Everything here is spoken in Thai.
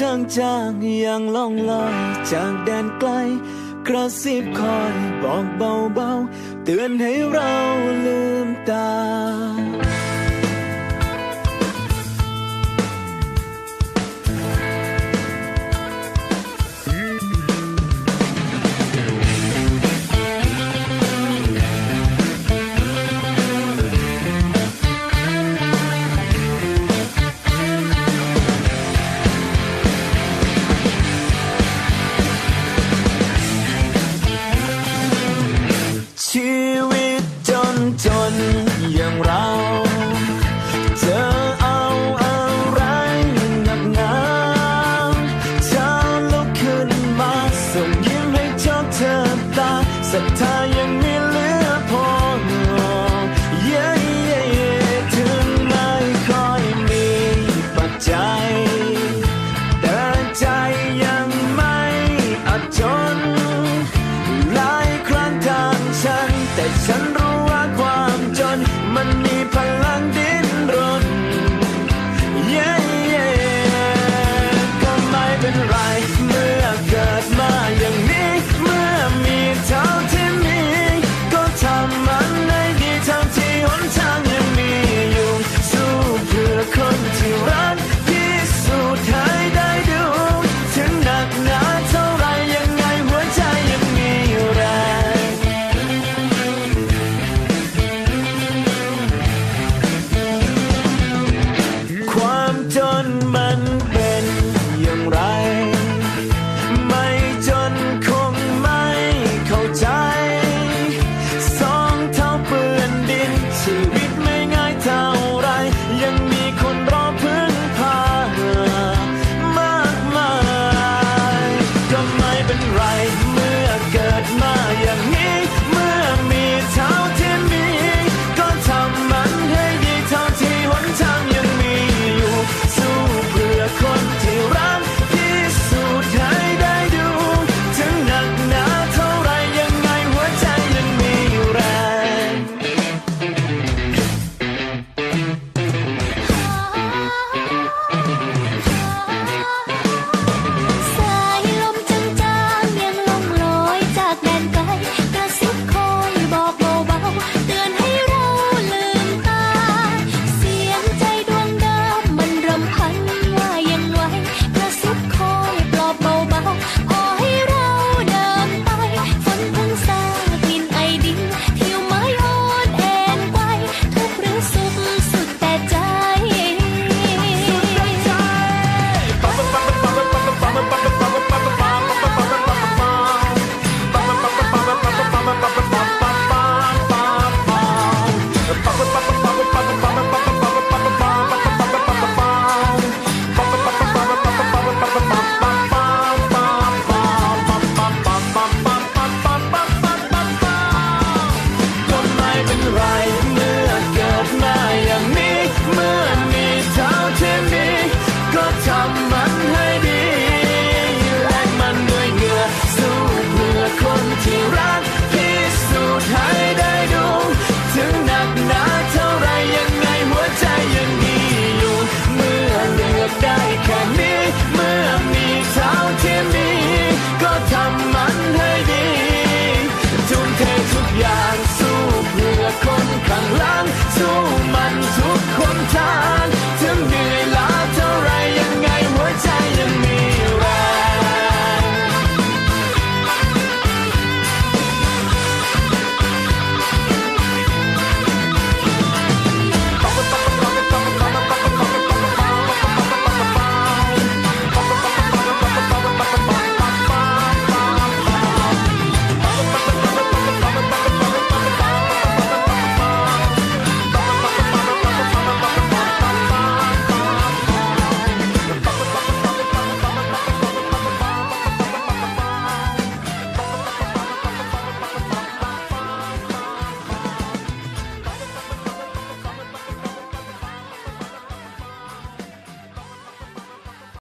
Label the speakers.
Speaker 1: จางจๆอย่างล่องลอยจากแดนไกล กระซิบคอยบอกเบาๆ เตือนให้เราลืมตา